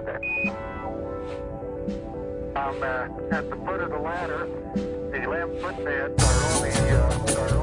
I'm um, uh, at the foot of the ladder. The lamp footbeds are only. uh, are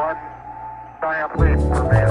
One giant leap for man.